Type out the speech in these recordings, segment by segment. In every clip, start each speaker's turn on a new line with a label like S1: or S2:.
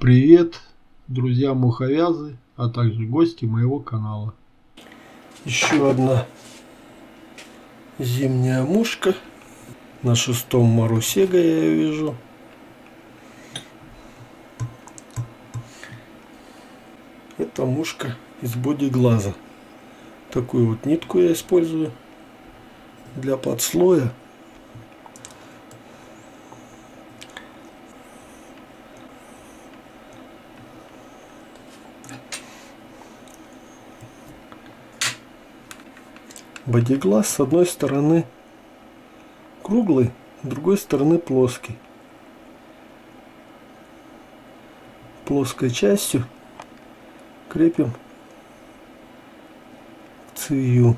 S1: Привет, друзья муховязы, а также гости моего канала.
S2: Еще одна зимняя мушка. На шестом Марусега я ее вижу. Это мушка из боди глаза. Такую вот нитку я использую для подслоя. Бодиглаз с одной стороны круглый, с другой стороны плоский. Плоской частью крепим цевью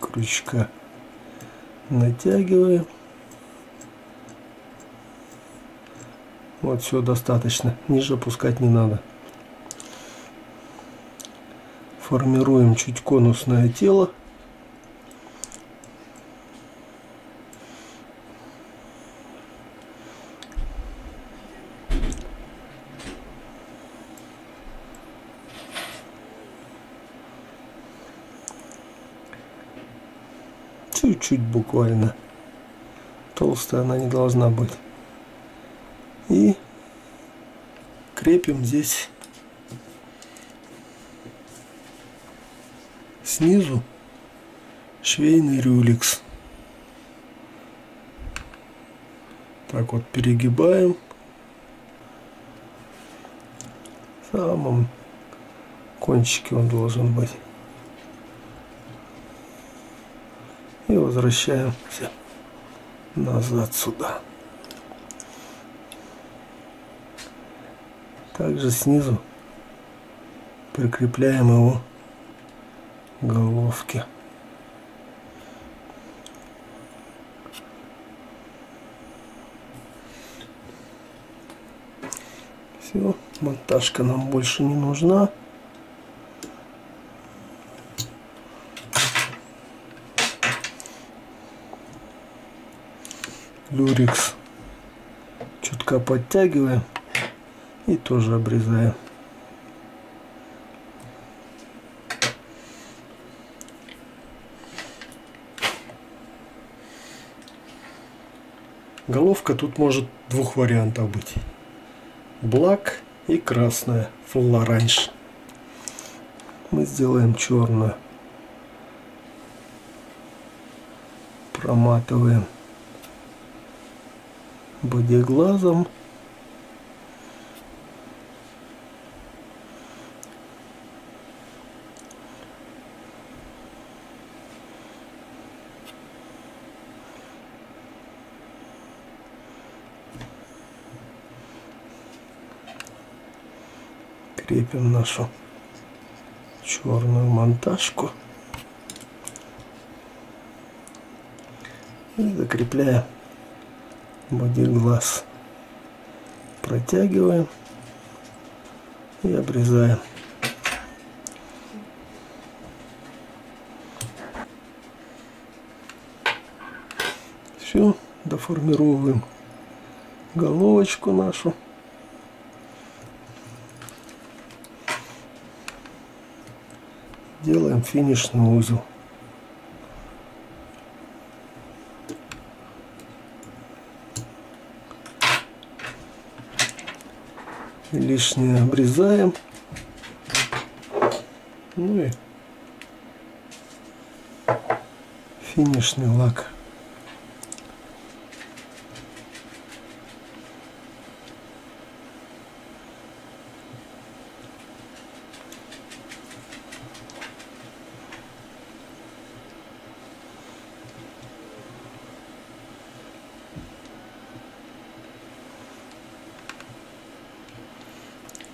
S2: крючка. Натягиваем. Вот все достаточно. Ниже опускать не надо. Формируем чуть конусное тело. чуть-чуть буквально. Толстая она не должна быть. И крепим здесь снизу швейный рюликс. Так вот перегибаем. В самом кончике он должен быть. И возвращаемся назад сюда. Также снизу прикрепляем его головки. Все, монтажка нам больше не нужна. люрикс чутка подтягиваем и тоже обрезаем. Головка тут может двух вариантов быть. Блак и красная, флоранж. Мы сделаем черную. Проматываем глазом крепим нашу черную монтажку и закрепляем глаз протягиваем и обрезаем. Все, доформируем головочку нашу. Делаем финишный узел. лишнее обрезаем. Ну и финишный лак.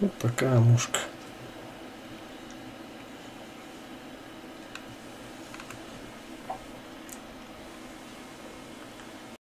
S2: Вот такая мушка.